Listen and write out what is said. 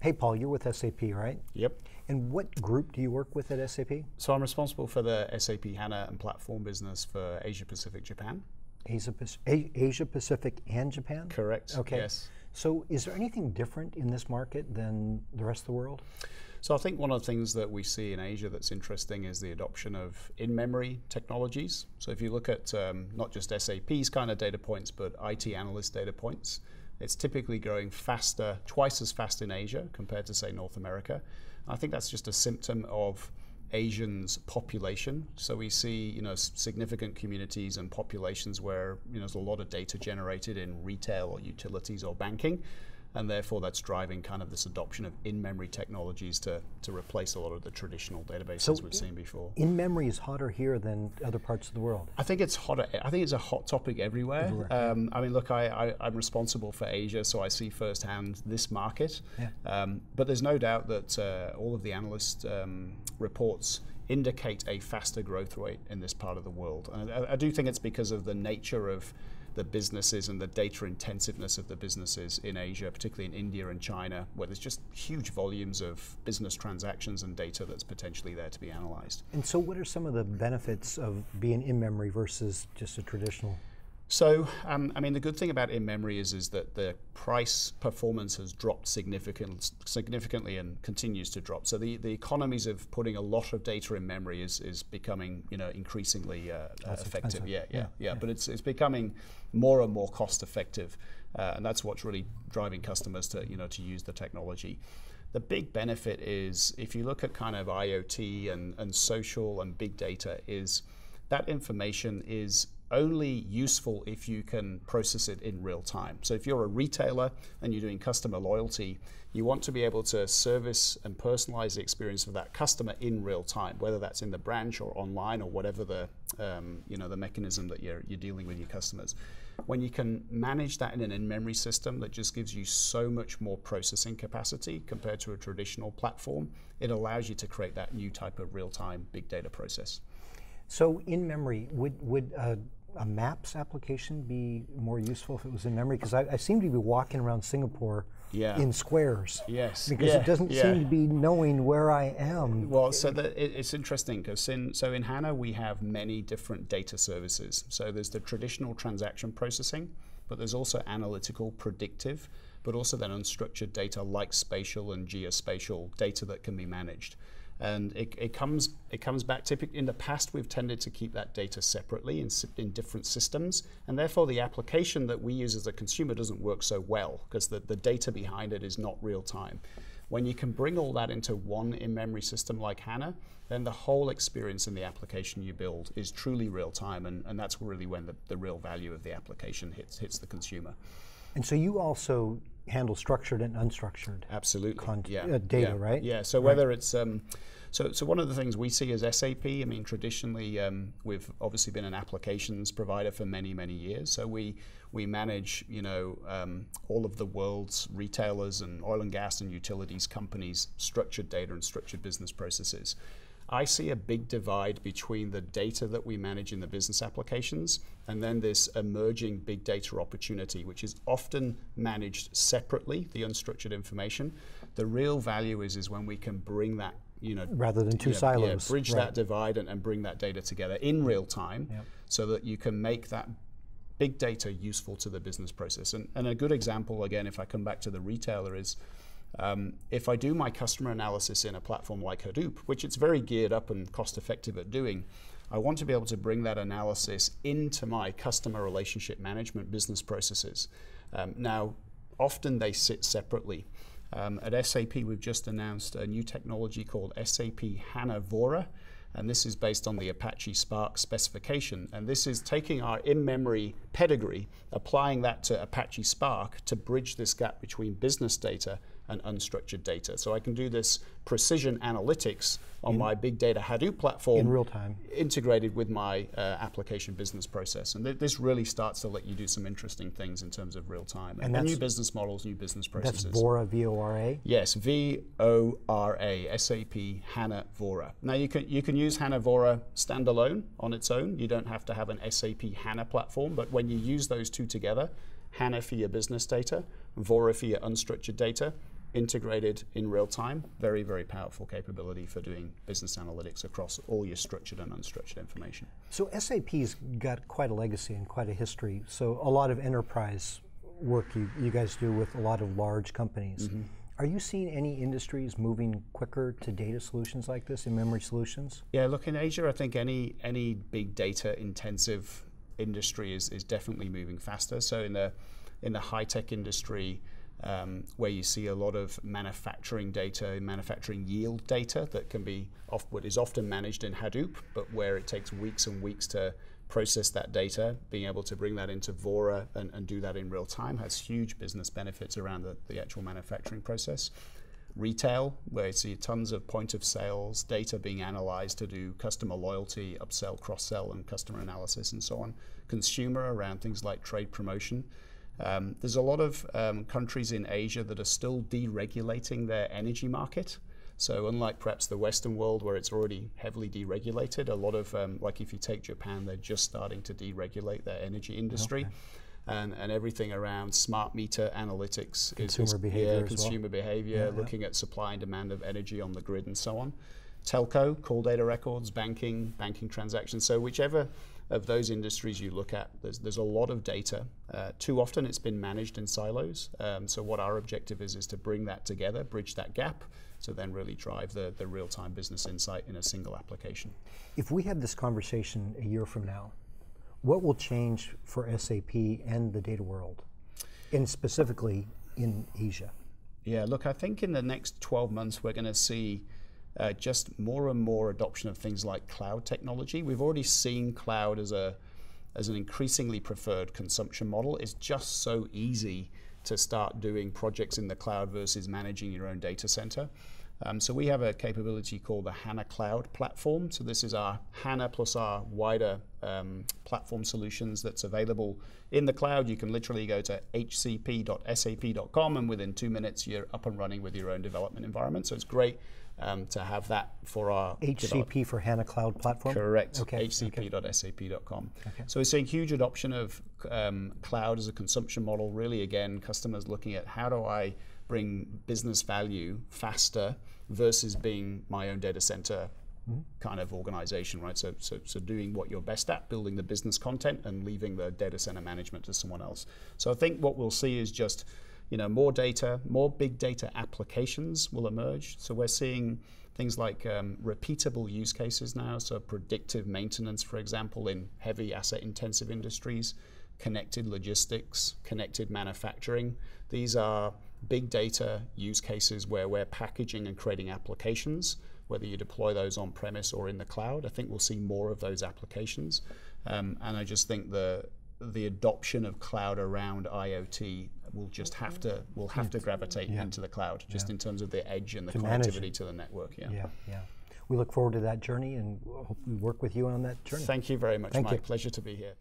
Hey, Paul, you're with SAP, right? Yep. And what group do you work with at SAP? So I'm responsible for the SAP HANA and platform business for Asia Pacific Japan. Asia, Asia Pacific and Japan? Correct. Okay. Yes. So is there anything different in this market than the rest of the world? So I think one of the things that we see in Asia that's interesting is the adoption of in-memory technologies. So if you look at um, not just SAP's kind of data points, but IT analyst data points, it's typically growing faster, twice as fast in Asia compared to say North America. I think that's just a symptom of Asians' population. So we see, you know, significant communities and populations where you know there's a lot of data generated in retail or utilities or banking, and therefore that's driving kind of this adoption of in-memory technologies to, to replace a lot of the traditional databases so we've seen before. In-memory is hotter here than other parts of the world. I think it's hotter. I think it's a hot topic everywhere. everywhere. Um, I mean, look, I, I, am responsible for Asia, so I see firsthand this market. Yeah. Um, but there's no doubt that uh, all of the analyst um, reports indicate a faster growth rate in this part of the world. And I, I do think it's because of the nature of the businesses and the data intensiveness of the businesses in Asia, particularly in India and China, where there's just huge volumes of business transactions and data that's potentially there to be analyzed. And so, what are some of the benefits of being in memory versus just a traditional? So, um, I mean, the good thing about in memory is is that the price performance has dropped significant, significantly and continues to drop. So the, the economies of putting a lot of data in memory is, is becoming you know increasingly uh, effective. Yeah, yeah, yeah, yeah, But it's it's becoming more and more cost effective, uh, and that's what's really driving customers to you know to use the technology. The big benefit is if you look at kind of IoT and, and social and big data is that information is only useful if you can process it in real time. So if you're a retailer and you're doing customer loyalty, you want to be able to service and personalize the experience of that customer in real time, whether that's in the branch or online or whatever the um, you know the mechanism that you're, you're dealing with your customers. When you can manage that in an in-memory system that just gives you so much more processing capacity compared to a traditional platform, it allows you to create that new type of real-time big data process. So in memory, would would uh, a maps application be more useful if it was in memory? Because I, I, seem to be walking around Singapore yeah. in squares. Yes. Because yeah. it doesn't yeah. seem to be knowing where I am. Well, so it, it's interesting because in so in HANA we have many different data services. So there's the traditional transaction processing, but there's also analytical, predictive, but also then unstructured data like spatial and geospatial data that can be managed and it, it, comes it comes back. Typically in the past we've tended to keep that data separately in, in different systems. And therefore the application that we use as a consumer doesn't work so well because the, the data behind it is not real time. When you can bring all that into one in-memory system like HANA, then the whole experience in the application you build is truly real time, and, and that's really when the, the real value of the application hits hits the consumer. And so you also handle structured and unstructured absolutely yeah. Uh, data, yeah. right? Yeah. So whether it's um, so so one of the things we see as SAP, I mean, traditionally um, we've obviously been an applications provider for many many years. So we we manage you know um, all of the world's retailers and oil and gas and utilities companies structured data and structured business processes. I see a big divide between the data that we manage in the business applications and then this emerging big data opportunity, which is often managed separately, the unstructured information. The real value is, is when we can bring that you know, rather than two yeah, silos, yeah, bridge right. that divide and, and, bring that data together in real time, yep. so that you can make that big data useful to the business process. And, and a good example, again, if I come back to the retailer, is um, if I do my customer analysis in a platform like Hadoop, which it's very geared up and cost effective at doing, I want to be able to bring that analysis into my customer relationship management business processes. Um, now, often they sit separately. Um, at SAP, we've just announced a new technology called SAP HANA Vora, and this is based on the Apache Spark specification. And this is taking our in-memory pedigree, applying that to Apache Spark to bridge this gap between business data and unstructured data. So I can do this precision analytics on in, my big data Hadoop platform in real time, integrated with my uh, application business process. And th this really starts to let you do some interesting things in terms of real time and, and new business models, new business processes. That's Vora, V O R A. Yes, V O R A, SAP HANA Vora. Now you can you can use HANA Vora standalone on its own. You don't have to have an SAP HANA platform, but when you use those two together, HANA for your business data, Vora for your unstructured data, integrated in real time. Very, very powerful capability for doing business analytics across all your structured and unstructured information. So SAP's got quite a legacy and quite a history. So a lot of enterprise work you, you guys do with a lot of large companies. Mm-hmm. Are you seeing any industries moving quicker to data solutions like this in memory solutions? Yeah, look in Asia, I think any any big data intensive industry is, is definitely moving faster. So in the in the high tech industry, um, where you see a lot of manufacturing data, manufacturing yield data that can be off, what is often managed in Hadoop, but where it takes weeks and weeks to process that data, being able to bring that into Vora and, and do that in real time has huge business benefits around the, the actual manufacturing process. Retail, where you see tons of point of sales data being analyzed to do customer loyalty, upsell, cross sell, and customer analysis, and so on. Consumer, around things like trade promotion. Um, there's a lot of um, countries in Asia that are still deregulating their energy market. So unlike perhaps the Western world where it's already heavily deregulated, a lot of um, like if you take Japan, they're just starting to deregulate their energy industry. Okay. And, and everything around smart meter analytics, consumer is, behavior, yeah, consumer well. behavior, yeah, looking yeah. at supply and demand of energy on the grid and so on. Telco, call data records, banking, banking transactions. So whichever of those industries you look at, there's, there's a lot of data. Uh, too often it's been managed in silos. Um, so what our objective is is to bring that together, bridge that gap, to then really drive the, the real-time business insight in a single application. If we had this conversation a year from now, what will change for SAP and the data world, and specifically in Asia? Yeah, look, I think in the next 12 months we're going to see uh, just more and more adoption of things like cloud technology. We've already seen cloud as a as an increasingly preferred consumption model. It's just so easy to start doing projects in the cloud versus managing your own data center. Um, so we have a capability called the HANA Cloud Platform. So this is our HANA plus our wider um, platform solutions that's available in the cloud. You can literally go to hcp.sap.com and within two minutes you're up and running with your own development environment. So it's great um, to have that for our HCP for HANA Cloud Platform. Correct. Okay. HCP.sap.com. Okay. So we're seeing huge adoption of um, cloud as a consumption model. Really, again, customers looking at how do I bring business value faster versus being my own data center Mm-hmm. kind of organization, right? So, so, so doing what you're best at, building the business content, and leaving the data center management to someone else. So I think what we'll see is just you know, more data, more big data applications will emerge. So we're seeing things like um, repeatable use cases now, so predictive maintenance, for example, in heavy asset intensive industries, connected logistics, connected manufacturing. These are big data use cases where we're packaging and creating applications, whether you deploy those on premise or in the cloud. I think we'll see more of those applications. Um, and I just think the the adoption of cloud around IoT will just have to will have to gravitate yeah. into the cloud, just yeah. in terms of the edge and the to connectivity to the network. Yeah. yeah, yeah. We look forward to that journey and hope we work with you on that journey. Thank you very much, Thank Mike. You. Pleasure to be here.